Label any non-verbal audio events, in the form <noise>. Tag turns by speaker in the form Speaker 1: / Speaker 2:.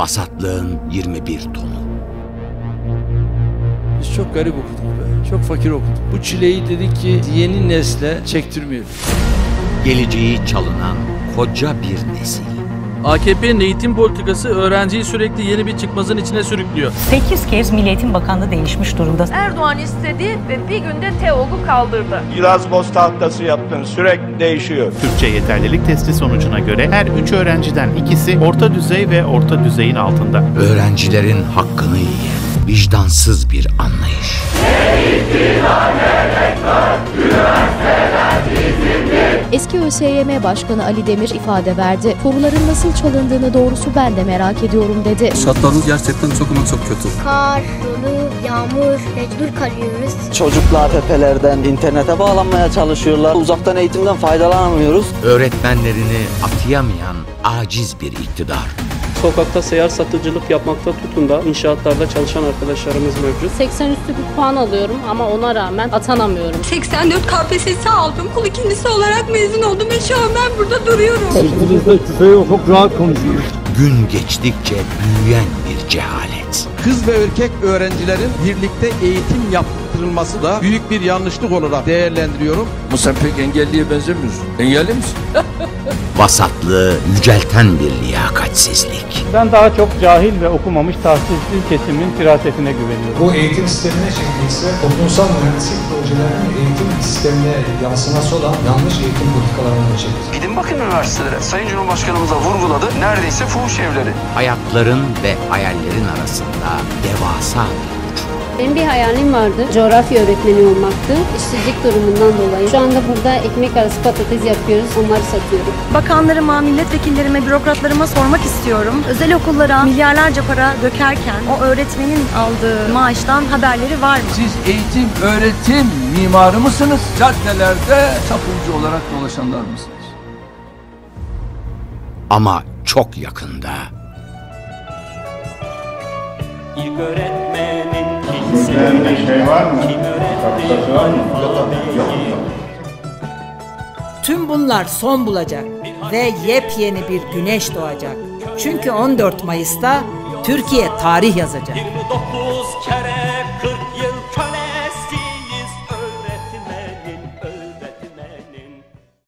Speaker 1: Vasatlığın 21 tonu.
Speaker 2: Biz çok garip okuduk be. Çok fakir okuduk. Bu çileyi dedik ki yeni nesle çektirmeyelim.
Speaker 1: Geleceği çalınan koca bir nesil.
Speaker 3: AKP'nin eğitim politikası öğrenciyi sürekli yeni bir çıkmazın içine sürüklüyor.
Speaker 4: 8 kez Milli Eğitim Bakanlığı değişmiş durumda.
Speaker 5: Erdoğan istedi ve bir günde TEOG'u kaldırdı.
Speaker 6: Erasmus tahtası yaptın sürekli değişiyor.
Speaker 7: Türkçe yeterlilik testi sonucuna göre her 3 öğrenciden ikisi orta düzey ve orta düzeyin altında.
Speaker 1: Öğrencilerin hakkını yiyen vicdansız bir anlayış.
Speaker 8: Eski ÖSYM Başkanı Ali Demir ifade verdi. Soruların nasıl çalındığını doğrusu ben de merak ediyorum dedi.
Speaker 9: Şartlarımız gerçekten çok ama çok kötü.
Speaker 10: Kar, dolu, yağmur, mecbur kalıyoruz.
Speaker 11: Çocuklar tepelerden internete bağlanmaya çalışıyorlar. Uzaktan eğitimden faydalanamıyoruz.
Speaker 1: Öğretmenlerini atayamayan aciz bir iktidar.
Speaker 12: Sokakta seyyar satıcılık yapmakta tutun da inşaatlarda çalışan arkadaşlarımız mevcut.
Speaker 13: 80 üstü bir puan alıyorum ama ona rağmen atanamıyorum.
Speaker 14: 84 KPSS aldım. Kul ikincisi olarak mezun oldum ve şu an ben burada duruyorum.
Speaker 15: Elimizde şüphe yok. Çok rahat konuşuyoruz.
Speaker 1: Gün geçtikçe büyüyen bir cehalet.
Speaker 16: Kız ve erkek öğrencilerin birlikte eğitim yaptırılması da büyük bir yanlışlık olarak değerlendiriyorum.
Speaker 2: Bu sen pek engelliye benzemiyorsun. Engelli misin? <laughs>
Speaker 1: Vasatlığı yücelten bir liyakatsizlik.
Speaker 17: Ben daha çok cahil ve okumamış tahsilsiz kesimin firasetine güveniyorum.
Speaker 18: Bu eğitim sistemine çekilse toplumsal mühendislik projelerinin eğitim sistemine yansıması olan yanlış eğitim politikalarına çekilir.
Speaker 19: Gidin bakın üniversitelere. Sayın Cumhurbaşkanımız da vurguladı. Neredeyse fuhuş evleri.
Speaker 1: Hayatların ve hayallerin arasında devasa bir
Speaker 13: benim bir hayalim vardı. Coğrafya öğretmeni olmaktı. İşsizlik durumundan dolayı. Şu anda burada ekmek arası patates yapıyoruz. Onları satıyorum.
Speaker 20: Bakanlarıma, milletvekillerime, bürokratlarıma sormak istiyorum. Özel okullara milyarlarca para dökerken o öğretmenin aldığı maaştan haberleri var mı?
Speaker 2: Siz eğitim, öğretim mimarı mısınız? Caddelerde çapulcu olarak dolaşanlar mısınız?
Speaker 1: Ama çok yakında.
Speaker 8: İlk öğretmenin
Speaker 6: bir şey var mı? Kapsası var mı?
Speaker 12: Tüm bunlar son bulacak ve yepyeni bir güneş doğacak. Çünkü 14 Mayıs'ta Türkiye tarih yazacak.
Speaker 8: 29 kere 40